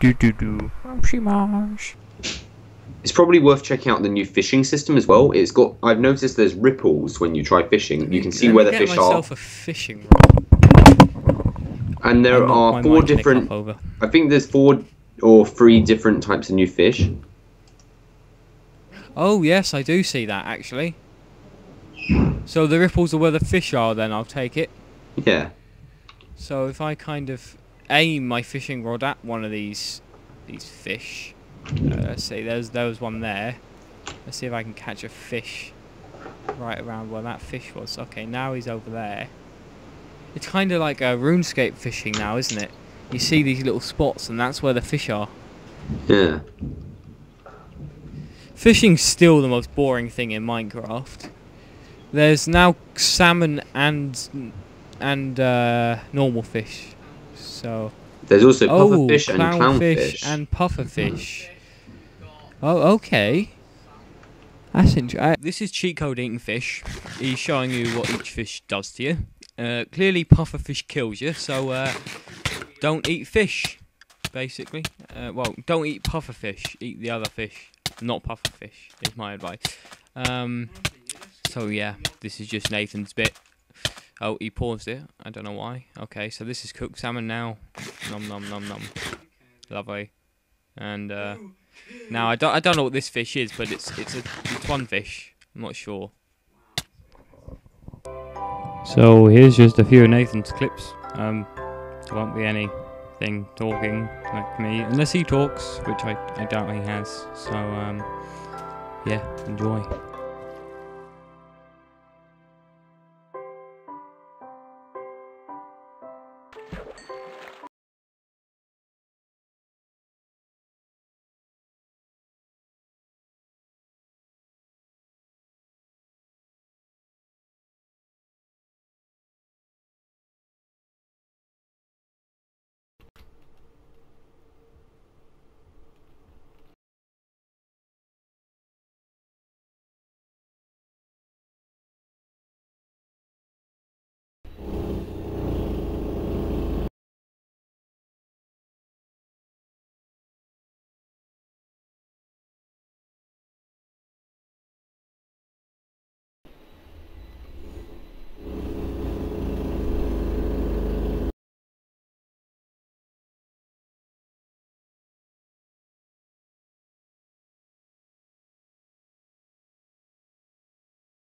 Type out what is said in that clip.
Do do do. Shimash. It's probably worth checking out the new fishing system as well. It's got. I've noticed there's ripples when you try fishing. You can see Let where the fish are, myself a fishing rod. and there I knocked are four different. I think there's four or three different types of new fish. Oh yes, I do see that actually. So the ripples are where the fish are. Then I'll take it. Yeah. So if I kind of aim my fishing rod at one of these these fish, uh, let's see, there's there was one there. Let's see if I can catch a fish right around where that fish was. Okay, now he's over there. It's kind of like a RuneScape fishing now, isn't it? You see these little spots, and that's where the fish are. Yeah. Fishing's still the most boring thing in Minecraft. There's now salmon and and uh, normal fish. So There's also oh, pufferfish and clownfish clownfish. and pufferfish. Oh, okay. That's interesting. This is cheat code eating fish. He's showing you what each fish does to you. Uh, clearly, pufferfish kills you, so uh, don't eat fish. Basically, uh, well, don't eat pufferfish. Eat the other fish, not pufferfish. Is my advice. Um, so yeah, this is just Nathan's bit. Oh, he paused it. I don't know why. Okay, so this is cooked salmon now. Nom nom nom nom. Lovely. And uh, now I don't I don't know what this fish is, but it's it's a it's one fish. I'm not sure. So here's just a few of Nathan's clips. Um, there won't be anything talking like me unless he talks, which I, I doubt he has. So um, yeah, enjoy.